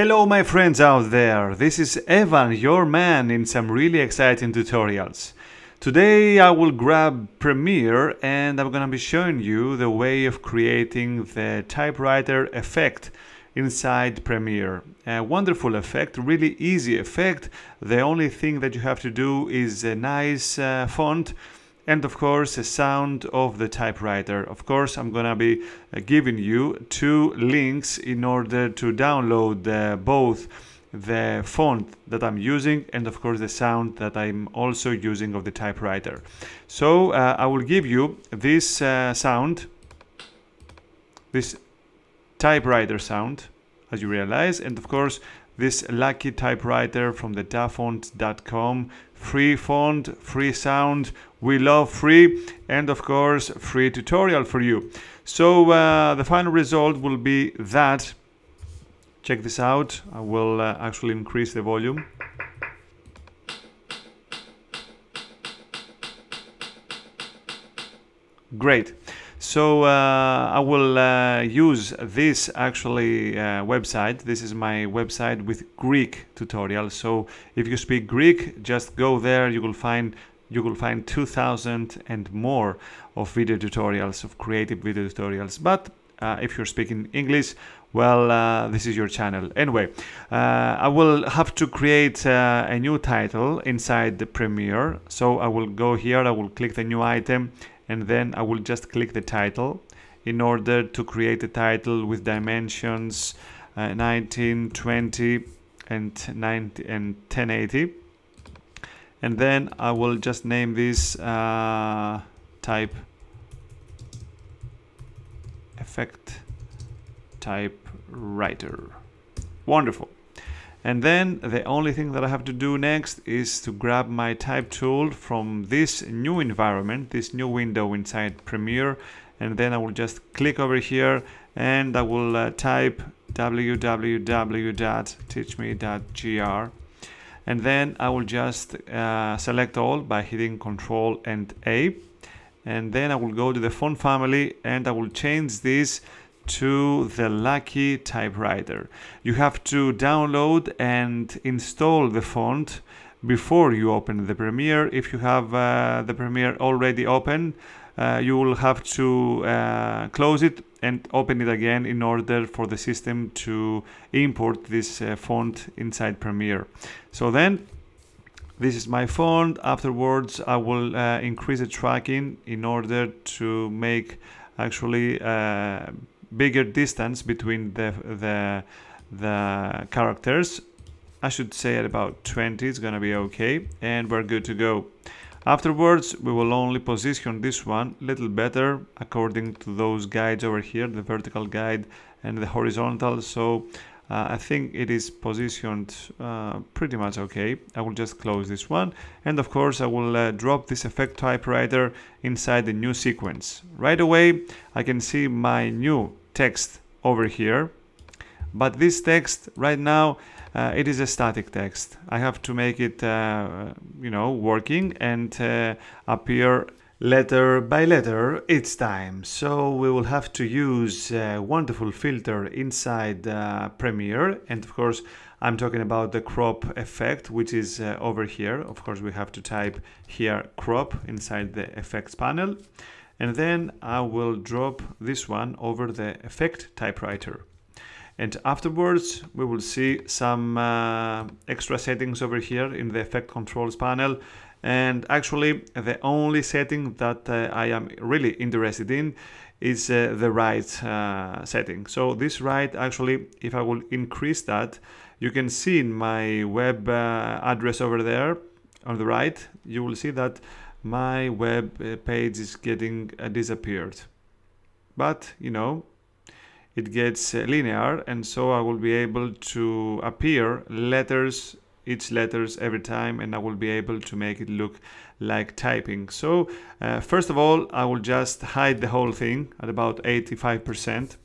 Hello my friends out there, this is Evan, your man in some really exciting tutorials. Today I will grab Premiere and I'm gonna be showing you the way of creating the typewriter effect inside Premiere. A wonderful effect, really easy effect. The only thing that you have to do is a nice uh, font and of course a sound of the typewriter. Of course I'm gonna be uh, giving you two links in order to download uh, both the font that I'm using and of course the sound that I'm also using of the typewriter. So uh, I will give you this uh, sound, this typewriter sound as you realize and of course this lucky typewriter from the dafont.com free font free sound we love free and of course free tutorial for you. So uh, the final result will be that check this out I will uh, actually increase the volume. Great so uh, I will uh, use this actually uh, website. This is my website with Greek tutorials. So if you speak Greek, just go there. You will find you will find 2000 and more of video tutorials of creative video tutorials. But uh, if you're speaking English, well, uh, this is your channel. Anyway, uh, I will have to create a new title inside the Premiere. So I will go here. I will click the new item and then I will just click the title. In order to create a title with dimensions uh, 1920 and 90 and 1080 and then I will just name this uh, type. Effect typewriter wonderful and then the only thing that I have to do next is to grab my type tool from this new environment, this new window inside Premiere. And then I will just click over here and I will uh, type www.teachme.gr and then I will just uh, select all by hitting Control and A and then I will go to the font family and I will change this to the Lucky typewriter. You have to download and install the font before you open the Premiere. If you have uh, the Premiere already open, uh, you will have to uh, close it and open it again in order for the system to import this uh, font inside Premiere. So then this is my font. Afterwards, I will uh, increase the tracking in order to make actually uh, bigger distance between the the the characters. I should say at about 20 it's gonna be okay and we're good to go. Afterwards we will only position this one little better according to those guides over here the vertical guide and the horizontal. So uh, I think it is positioned uh, pretty much okay. I will just close this one and of course I will uh, drop this effect typewriter inside the new sequence. Right away I can see my new text over here but this text right now uh, it is a static text. I have to make it uh, you know working and uh, appear letter by letter each time. So we will have to use a wonderful filter inside uh, Premiere and of course I'm talking about the crop effect which is uh, over here. Of course we have to type here crop inside the effects panel and then I will drop this one over the effect typewriter and afterwards we will see some uh, extra settings over here in the effect controls panel and actually the only setting that uh, I am really interested in is uh, the right uh, setting. So this right actually if I will increase that you can see in my web uh, address over there on the right you will see that my web uh, page is getting uh, disappeared. But you know it gets linear and so I will be able to appear letters each letters every time and I will be able to make it look like typing. So uh, first of all, I will just hide the whole thing at about 85%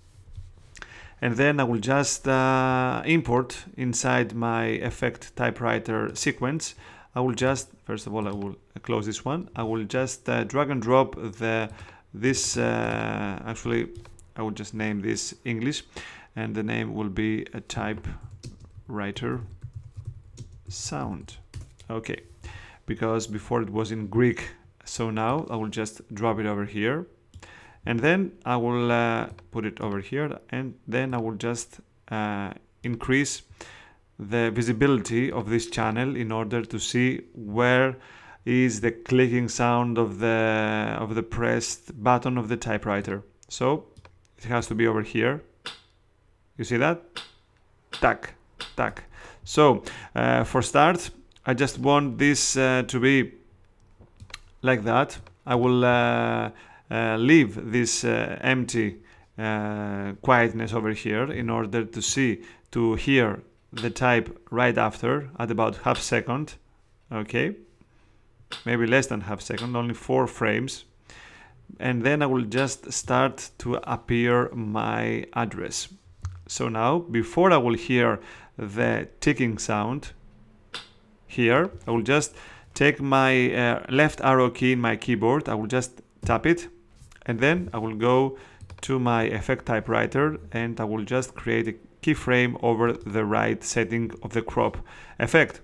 and then I will just uh, import inside my effect typewriter sequence. I will just, first of all, I will close this one. I will just uh, drag and drop the this, uh, actually, I will just name this English and the name will be a type typewriter sound. Okay, because before it was in Greek. So now I will just drop it over here. And then I will uh, put it over here and then I will just uh, increase the visibility of this channel in order to see where is the clicking sound of the of the pressed button of the typewriter. So it has to be over here. You see that? Tack tack so uh, for start I just want this uh, to be like that. I will uh, leave this empty quietness over here in order to see to hear the type right after at about half second okay? Maybe less than half second only four frames. And then I will just start to appear my address. So now before I will hear the ticking sound here I will just take my uh, left arrow key in my keyboard I will just tap it and then I will go to my effect typewriter and I will just create a keyframe over the right setting of the crop effect.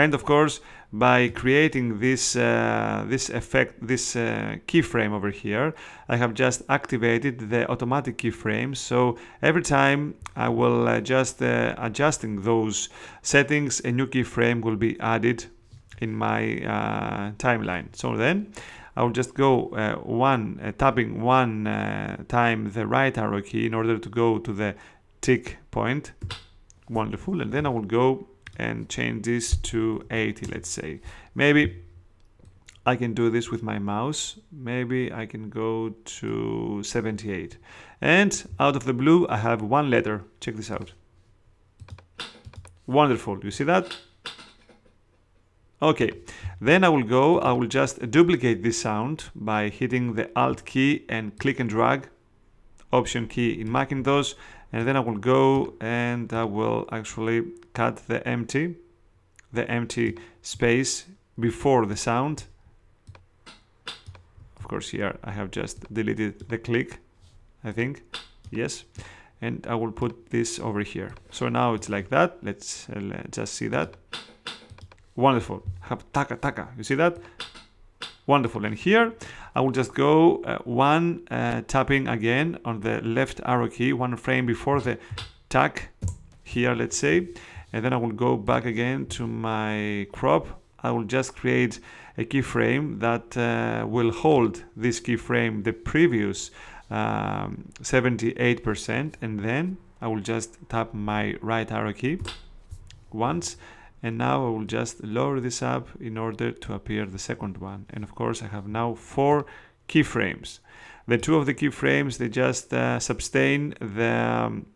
And of course, by creating this uh, this effect, this uh, keyframe over here, I have just activated the automatic keyframe. So every time I will uh, just uh, adjusting those settings, a new keyframe will be added in my uh, timeline. So then I will just go uh, one tapping one time the right arrow key in order to go to the tick point wonderful and then I will go and change this to 80 let's say. Maybe I can do this with my mouse. Maybe I can go to 78 and out of the blue I have one letter. Check this out. Wonderful. You see that? Okay. Then I will go I will just duplicate this sound by hitting the alt key and click and drag option key in Macintosh and then I will go and I will actually cut the empty the empty space before the sound. Of course here I have just deleted the click I think. Yes. And I will put this over here. So now it's like that. Let's uh, just see that. Wonderful. Have taka taka. You see that wonderful. And here I will just go uh, one uh, tapping again on the left arrow key, one frame before the tack here, let's say, and then I will go back again to my crop. I will just create a keyframe that uh, will hold this keyframe the previous 78% um, and then I will just tap my right arrow key once and now I will just lower this up in order to appear the second one. And of course I have now four keyframes. The two of the keyframes they just uh, sustain the um,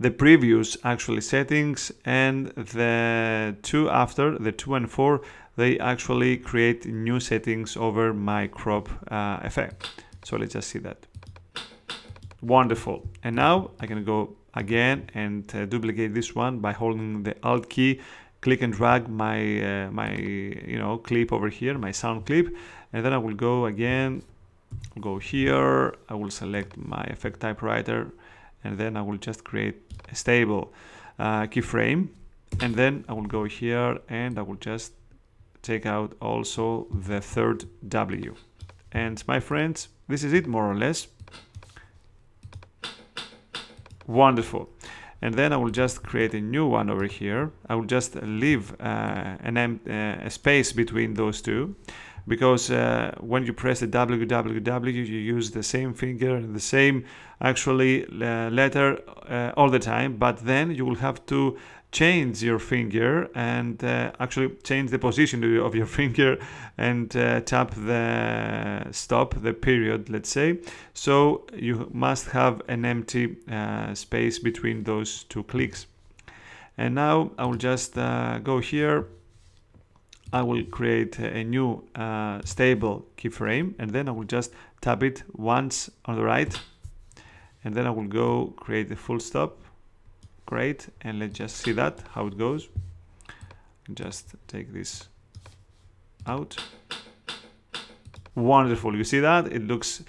the previous actually settings and the two after the two and four they actually create new settings over my crop uh, effect. So let's just see that. Wonderful. And now I can go again and uh, duplicate this one by holding the alt key click and drag my uh, my you know clip over here my sound clip. And then I will go again go here I will select my effect typewriter and then I will just create a stable uh, keyframe. And then I will go here and I will just take out also the third W. And my friends this is it more or less. Wonderful and then I will just create a new one over here. I will just leave uh, an uh, a space between those two because uh, when you press the www you use the same finger and the same actually uh, letter uh, all the time but then you will have to change your finger and uh, actually change the position of your finger and uh, tap the stop the period let's say. So you must have an empty uh, space between those two clicks. And now I will just uh, go here. I will create a new uh, stable keyframe and then I will just tap it once on the right. And then I will go create the full stop great and let's just see that how it goes. Just take this out. Wonderful you see that? It looks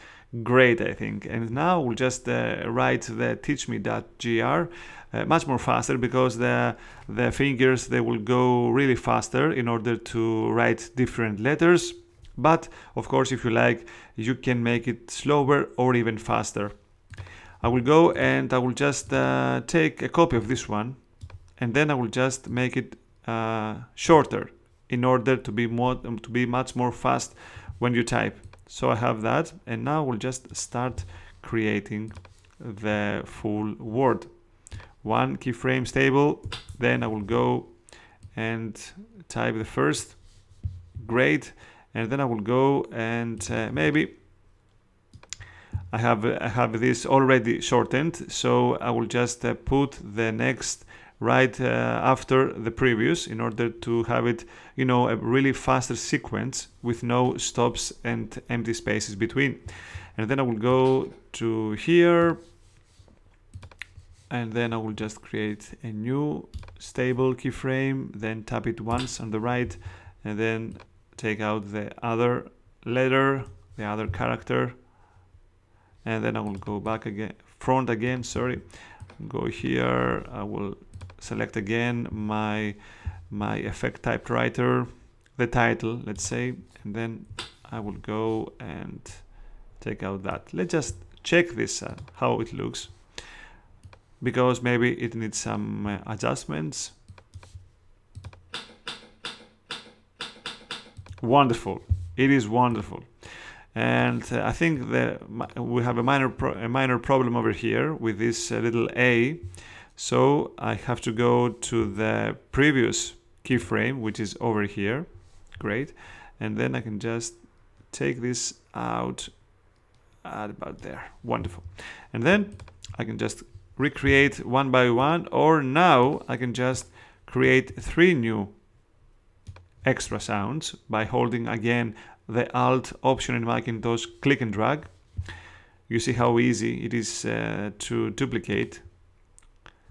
great I think. And now we'll just uh, write the teachme.gr uh, much more faster because the the fingers they will go really faster in order to write different letters. But of course if you like you can make it slower or even faster I will go and I will just uh, take a copy of this one and then I will just make it uh, shorter in order to be more um, to be much more fast when you type. So I have that and now we'll just start creating the full word. One keyframe stable then I will go and type the first great and then I will go and uh, maybe I have I have this already shortened so I will just uh, put the next right uh, after the previous in order to have it you know a really faster sequence with no stops and empty spaces between. And then I will go to here and then I will just create a new stable keyframe then tap it once on the right and then take out the other letter the other character and then I will go back again front again sorry. Go here I will select again my my effect typewriter the title let's say. And then I will go and take out that. Let's just check this uh, how it looks. Because maybe it needs some uh, adjustments. Wonderful. It is wonderful and uh, I think that we have a minor a minor problem over here with this uh, little a. So I have to go to the previous keyframe which is over here. Great. And then I can just take this out at about there. Wonderful. And then I can just recreate one by one or now I can just create three new extra sounds by holding again the Alt option in Macintosh, click and drag. You see how easy it is uh, to duplicate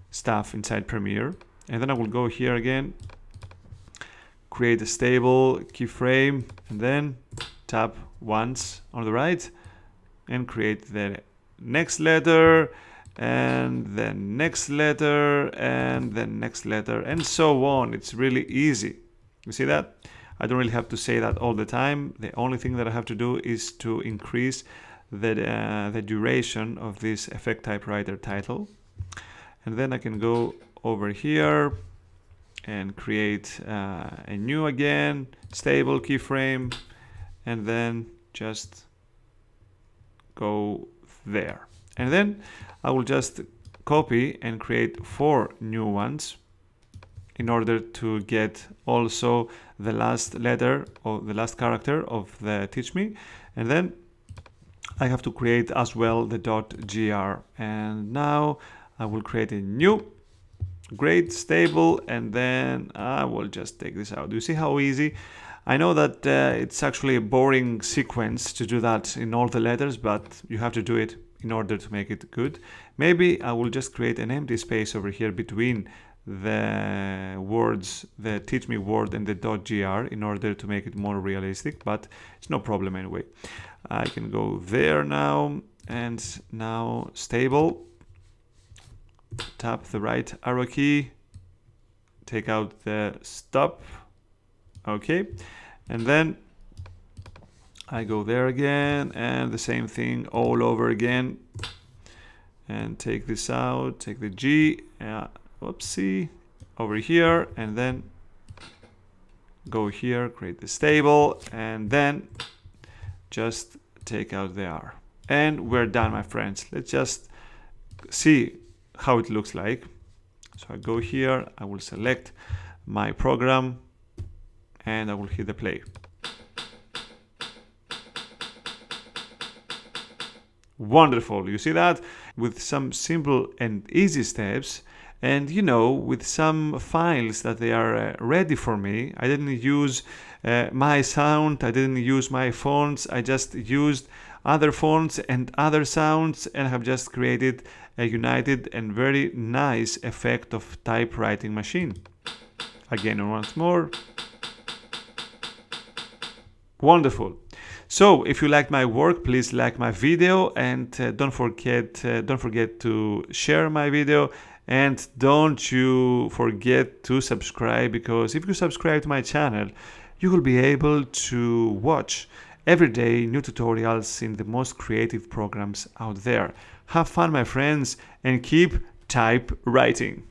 stuff inside Premiere. And then I will go here again, create a stable keyframe, and then tap once on the right and create the next letter and the next letter and the next letter and so on. It's really easy. You see that? I don't really have to say that all the time. The only thing that I have to do is to increase the, uh, the duration of this effect typewriter title. And then I can go over here and create uh, a new again, stable keyframe, and then just go there. And then I will just copy and create four new ones in order to get also the last letter or the last character of the teach me and then I have to create as well the .gr and now I will create a new great stable and then I will just take this out. Do you see how easy? I know that uh, it's actually a boring sequence to do that in all the letters but you have to do it in order to make it good. Maybe I will just create an empty space over here between the words, the teach me word and the .gr in order to make it more realistic, but it's no problem anyway. I can go there now and now stable. Tap the right arrow key, take out the stop. Okay, and then I go there again and the same thing all over again and take this out, take the G, uh, whoopsie. Over here and then go here create this table, and then just take out the R. And we're done my friends. Let's just see how it looks like. So I go here I will select my program and I will hit the play. Wonderful. You see that? With some simple and easy steps and you know with some files that they are uh, ready for me I didn't use uh, my sound I didn't use my fonts I just used other fonts and other sounds and have just created a united and very nice effect of typewriting machine. Again once more. Wonderful. So if you like my work, please like my video and uh, don't forget uh, don't forget to share my video and don't you forget to subscribe because if you subscribe to my channel you will be able to watch every day new tutorials in the most creative programs out there. Have fun my friends and keep type writing